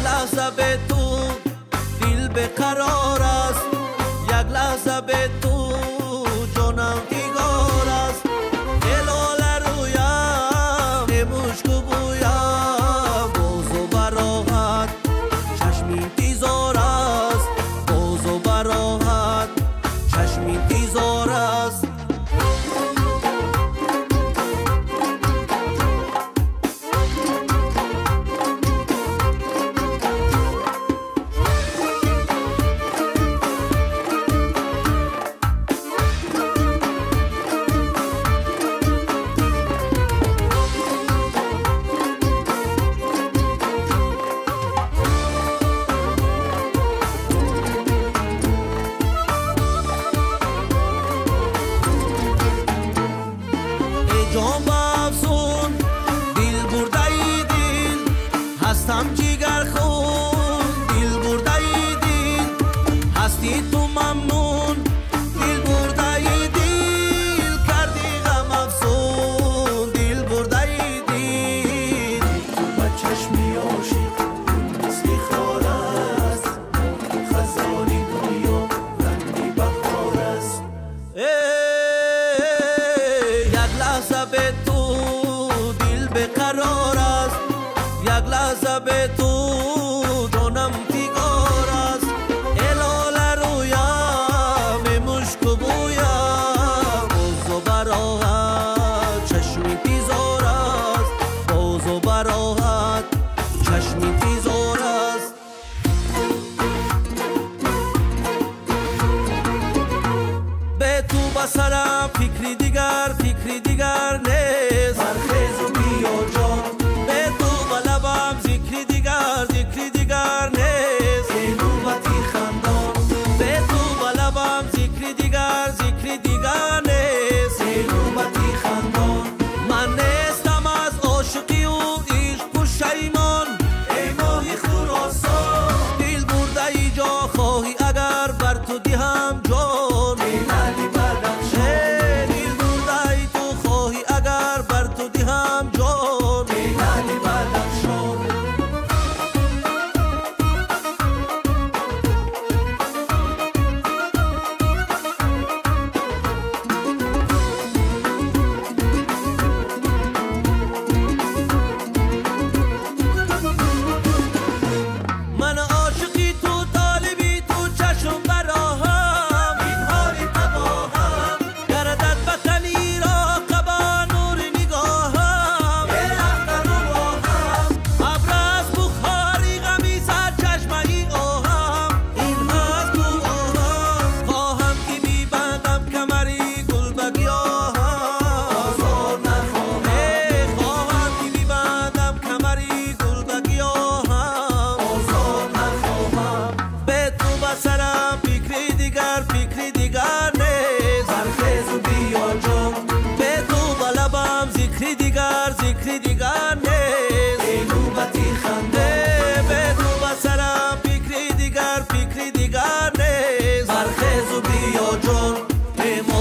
glasa betu, il be karoras, ya glasa betu. don't hemos